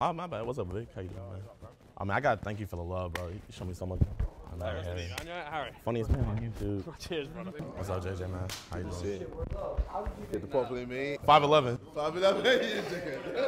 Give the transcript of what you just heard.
Oh, my bad. What's up, Vic? How you doing, man? I mean, I gotta thank you for the love, bro. You show me so much. I know, you, Harry. Funniest man on YouTube. Cheers, brother. What's up, JJ, man? How you doing? Get the properly me. 5'11. 5'11.